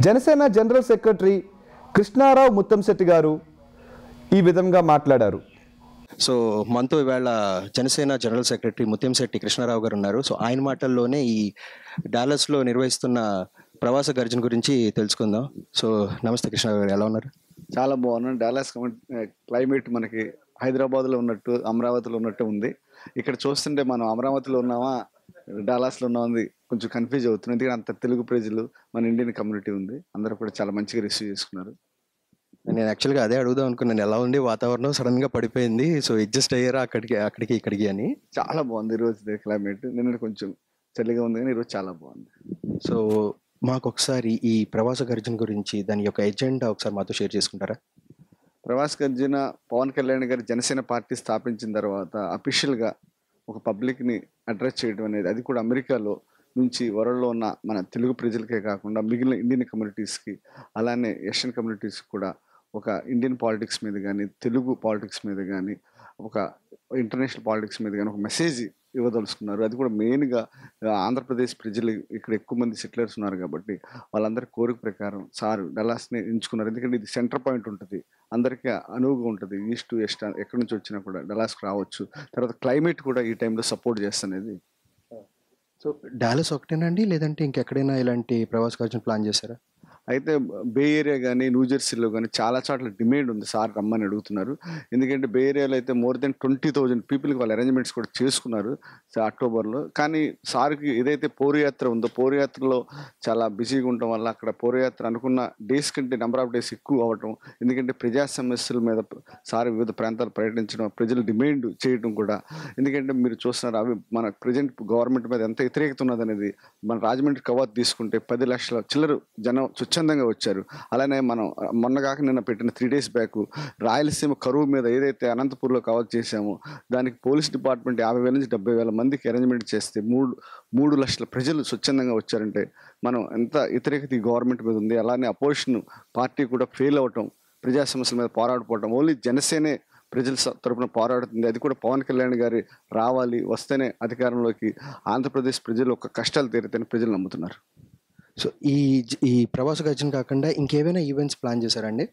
Janasena general secretary Krishnarao Muttamsetti గారు ఈ విధంగా మాట్లాడారు. సో మనతో ఇవాళ జనసేన జనరల్ సెక్రటరీ ముత్యంశెట్టి కృష్ణారావు గారు ఉన్నారు. సో ఆయన మాటల్లోనే ఈ డాలస్లో నిర్వహిస్తున్న ప్రవాస గర్జన గురించి తెలుసుకుందాం. సో నమస్తే కృష్ణారావు గారు ఎలా ఉన్నారు? చాలా బాగున్నాం డాలాస్ క్లైమేట్ మనకి హైదరాబాద్లో ఉన్నట్టు అమరావతిలో ఉన్నట్టు ఉంది. ఇక్కడ చూస్తుంటే మనం అమరావతిలో ఉన్నామా డాలాస్లో ఉన్నామని కొంచెం కన్ఫ్యూజ్ అవుతుంది ఎందుకంటే అంత తెలుగు ప్రజలు మన ఇండియన్ కమ్యూనిటీ ఉంది. అందరూ కూడా చాలా మంచిగా రిసీవ్ చేసుకున్నారు. నేను యాక్చువల్గా అదే అడుగుదాం అనుకున్నాను. ఎలా ఉంది వాతావరణం? సడన్గా పడిపోయింది. సో అడ్జస్ట్ అయ్యారా అక్కడికి అక్కడికి ఇక్కడికి అని? చాలా బాగుంది ఈరోజు క్లైమేట్ నిన్న కొంచెం చలిగా ఉంది కానీ ఈరోజు చాలా బాగుంది. సో మాకు ఒకసారి ఈ ప్రవాస గర్జన గురించి దాని యొక్క ఎజెండా ఒకసారి మాతో షేర్ చేసుకుంటారా? ప్రవాస్ గర్జన పవన్ కళ్యాణ్ గారు జనసేన పార్టీ స్థాపించిన తర్వాత అఫీషియల్గా ఒక పబ్లిక్ని అడ్రస్ చేయడం అనేది అది కూడా అమెరికాలో నుంచి వరల్డ్లో ఉన్న మన తెలుగు ప్రజలకే కాకుండా మిగిలిన ఇండియన్ కమ్యూనిటీస్కి అలానే ఏషియన్ కమ్యూనిటీస్ కూడా ఒక ఇండియన్ పాలిటిక్స్ మీద కానీ తెలుగు పాలిటిక్స్ మీద కానీ ఒక ఇంటర్నేషనల్ పాలిటిక్స్ మీద కానీ ఒక మెసేజ్ ఇవ్వదలుచుకున్నారు. అది కూడా మెయిన్గా ఆంధ్రప్రదేశ్ ప్రజలు ఇక్కడ ఎక్కువ మంది సెటిలర్స్ ఉన్నారు కాబట్టి వాళ్ళందరి కోరిక ప్రకారం సార్ డల్లాస్ని ఎంచుకున్నారు. ఎందుకంటే ఇది సెంటర్ పాయింట్ ఉంటుంది. అందరికీ అనువుగా ఉంటుంది. ఈస్ట్ వెస్ట్ ఎక్కడి నుంచి వచ్చినా కూడా డల్లాస్కి రావచ్చు. తర్వాత క్లైమేట్ కూడా ఈ టైంలో సపోర్ట్ చేస్తున్నది సో డాలస్ ఒకటేనండి? లేదంటే ఇంకెక్కడైనా ఇలాంటి ప్రవాస ఖర్చును ప్లాన్ చేశారా? అయితే బే ఏరియా కానీ న్యూజెర్సీలో కానీ చాలా చోట్ల డిమాండ్ ఉంది సార్ రమ్మని అడుగుతున్నారు. ఎందుకంటే బే ఏరియాలో అయితే మోర్ దెన్ ట్వంటీ థౌజండ్ పీపుల్కి వాళ్ళు అరేంజ్మెంట్స్ కూడా చేసుకున్నారు అక్టోబర్లో. కానీ సార్కి ఏదైతే పౌరయాత్ర ఉందో పౌరయాత్రలో చాలా బిజీగా ఉండటం వల్ల అక్కడ పౌరయాత్ర అనుకున్న డేస్ కంటే నెంబర్ ఆఫ్ డేస్ ఎక్కువ అవ్వటం ఎందుకంటే ప్రజా సమస్యల మీద సార్ వివిధ ప్రాంతాలు పర్యటించడం ప్రజలు డిమాండ్ చేయడం కూడా. ఎందుకంటే మీరు చూస్తున్నారు అవి మన ప్రజెంట్ గవర్నమెంట్ మీద ఎంత వ్యతిరేకత ఉన్నదనేది మన రాజమండ్రి కవాత్ తీసుకుంటే పది లక్షల చిల్లర జనం స్వచ్ఛందంగా వచ్చారు. అలానే మనం మొన్నగాక నిన్న పెట్టిన త్రీ డేస్ బ్యాక్ రాయలసీమ కరువు మీద ఏదైతే అనంతపూర్లో కవర్ చేశామో దానికి పోలీస్ డిపార్ట్మెంట్ యాభై వేల నుంచి డెబ్బై వేల మందికి అరేంజ్మెంట్ చేస్తే మూడు మూడు లక్షల ప్రజలు స్వచ్ఛందంగా వచ్చారంటే మనం ఎంత వ్యతిరేకత ఈ గవర్నమెంట్ మీద ఉంది. అలానే అపోజిషన్ పార్టీ కూడా ఫెయిల్ అవ్వటం ప్రజా సమస్యల మీద పోరాడిపోవటం ఓన్లీ జనసేనే ప్రజల స- తరపున పోరాడుతుంది. అది కూడా పవన్ కళ్యాణ్ గారి రావాలి వస్తేనే అధికారంలోకి ఆంధ్రప్రదేశ్ ప్రజలు ఒక కష్టాలు తీరుతాయని ప్రజలు నమ్ముతున్నారు. సో ఈ ఈ ప్రవాస గర్జన కాకుండా ఇంకేమైనా ఈవెంట్స్ ప్లాన్ చేశారండి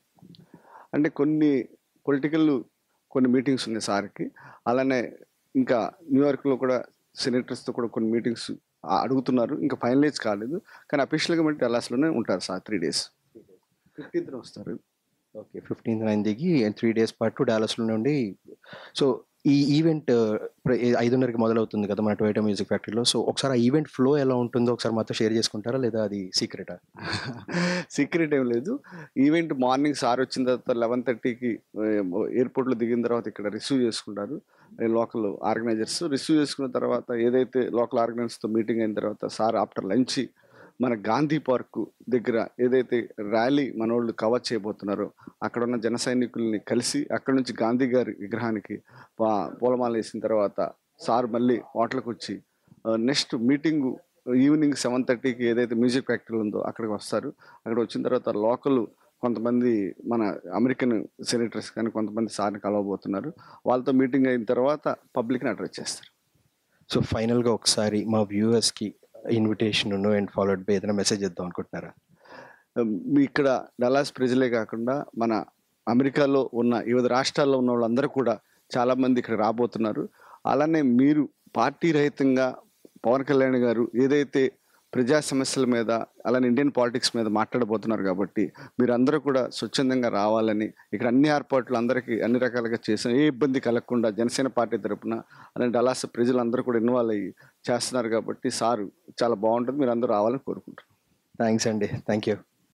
అంటే కొన్ని పొలిటికల్ కొన్ని మీటింగ్స్ ఉన్నాయి సార్కి. అలానే ఇంకా న్యూయార్క్లో కూడా సెనేటర్స్తో కూడా కొన్ని మీటింగ్స్ అడుగుతున్నారు. ఇంకా ఫైనలైజ్ కాలేదు. కానీ అఫీషియల్గా అంటే డల్లాస్లోనే ఉంటారు సార్ త్రీ డేస్. ఫిఫ్టీన్త్న వస్తారు. ఓకే ఫిఫ్టీన్త్ నైన్ దిగి త్రీ డేస్ పాటు డాలస్లో నుండి సో ఈ ఈవెంట్ ఐదున్నరకి మొదలవుతుంది కదా మన టొయోటో మ్యూజిక్ ఫ్యాక్టరీలో సో ఒకసారి ఆ ఈవెంట్ ఫ్లో ఎలా ఉంటుందో ఒకసారి మాతో షేర్ చేసుకుంటారా? లేదా అది సీక్రెటా సీక్రెట్ ఏం లేదు. ఈవెంట్ మార్నింగ్ సార్ వచ్చిన తర్వాత లెవెన్ థర్టీకి ఎయిర్పోర్ట్లో దిగిన తర్వాత ఇక్కడ రిసీవ్ చేసుకుంటారు. Local organisers. రిసీవ్ చేసుకున్న తర్వాత ఏదైతే లోకల్ ఆర్గనైజర్స్తో మీటింగ్ అయిన తర్వాత సార్ ఆఫ్టర్ లంచ్ మన గాంధీ పార్క్ దగ్గర ఏదైతే ర్యాలీ మనోళ్ళు కవర్ చేయబోతున్నారో అక్కడ ఉన్న జన సైనికుల్ని కలిసి అక్కడ నుంచి గాంధీ గారి విగ్రహానికి పూలమాల వేసిన తర్వాత సార్ మళ్ళీ హోటల్కి వచ్చి నెక్స్ట్ మీటింగు ఈవినింగ్ సెవెన్ థర్టీకి ఏదైతే మ్యూజిక్ ఫ్యాక్టరీ ఉందో అక్కడికి వస్తారు. అక్కడ వచ్చిన తర్వాత లోకల్ కొంతమంది మన అమెరికన్ సెనేటర్స్ కానీ కొంతమంది సార్ని కలవబోతున్నారు. వాళ్ళతో మీటింగ్ అయిన తర్వాత పబ్లిక్ని అడ్రస్ చేస్తారు. సో ఫైనల్గా ఒకసారి మా వ్యూవర్స్కి ఇన్విటేషన్ అండ్ ఫాలోడ్ బై ఏదైనా మెసేజ్ ఇద్దాం అనుకుంటున్నారా? మీ ఇక్కడ డలాస్ ప్రజలే కాకుండా మన అమెరికాలో ఉన్న వివిధ రాష్ట్రాల్లో ఉన్న వాళ్ళందరూ కూడా చాలామంది ఇక్కడ రాబోతున్నారు. అలానే మీరు పార్టీ రహితంగా పవన్ కళ్యాణ్ గారు ఏదైతే ప్రజా సమస్యల మీద అలానే ఇండియన్ పాలిటిక్స్ మీద మాట్లాడబోతున్నారు కాబట్టి మీరందరూ కూడా స్వచ్ఛందంగా రావాలని ఇక్కడ అన్ని ఏర్పాట్లు అందరికీ అన్ని రకాలుగా చేసిన ఏ ఇబ్బంది కలగకుండా జనసేన పార్టీ తరపున అలాంటి అలాస ప్రజలందరూ కూడా ఇన్వాల్వ్ అయ్యి చేస్తున్నారు కాబట్టి సారు చాలా బాగుంటుంది మీరు అందరూ రావాలని కోరుకుంటున్నాను థ్యాంక్స్ అండి. Thank you